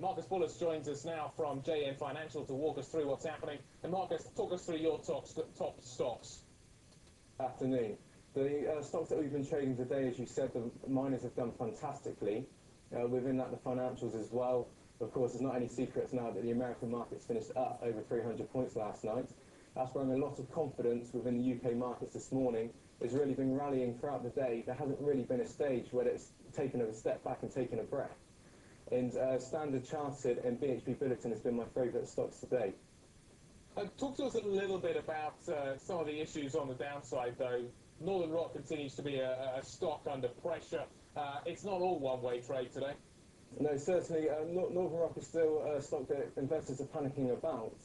Marcus Bullus joins us now from JN Financial to walk us through what's happening. And Marcus, talk us through your top, top stocks. Afternoon. The uh, stocks that we've been trading today, as you said, the miners have done fantastically. Uh, within that, the financials as well. Of course, there's not any secrets now that the American markets finished up over 300 points last night. That's bringing a lot of confidence within the UK markets this morning. It's really been rallying throughout the day. There hasn't really been a stage where it's taken a step back and taken a breath. And uh, Standard Chartered and BHP Billiton has been my favourite stocks today. Uh, talk to us a little bit about uh, some of the issues on the downside, though. Northern Rock continues to be a, a stock under pressure. Uh, it's not all one-way trade today. No, certainly. Uh, Northern Rock is still a stock that investors are panicking about.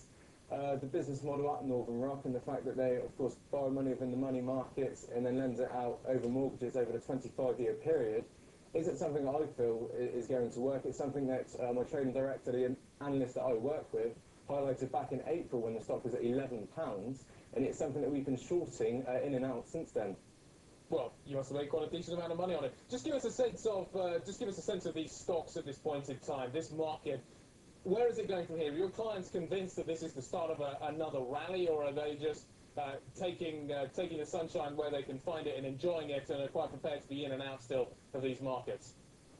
Uh, the business model at Northern Rock and the fact that they, of course, borrow money within the money markets and then lend it out over mortgages over the 25-year period isn't something that I feel is going to work. It's something that uh, my trading director, the analyst that I work with, highlighted back in April when the stock was at £11, and it's something that we've been shorting uh, in and out since then. Well, you must have made quite a decent amount of money on it. Just give us a sense of, uh, just give us a sense of these stocks at this point in time, this market. Where is it going from here? Are your clients convinced that this is the start of a, another rally, or are they just uh, taking uh, taking the sunshine where they can find it and enjoying it, and are quite prepared to be in and out still of these markets?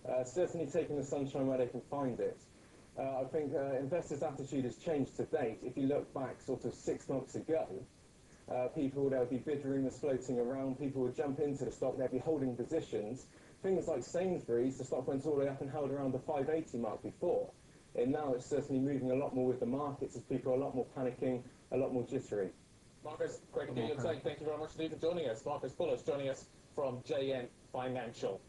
Uh, certainly taking the sunshine where they can find it. Uh, I think uh, investors' attitude has changed to date. If you look back sort of six months ago, people, there would be bid rumours floating around, people would jump into the stock, they'd be holding positions. Things like Sainsbury's, the stock went all the way up and held around the 580 mark before. And now it's certainly moving a lot more with the markets as people are a lot more panicking, a lot more jittery. Marcus, great to hear you take. Thank you very much indeed for joining us. Marcus Bullus joining us from JN Financial.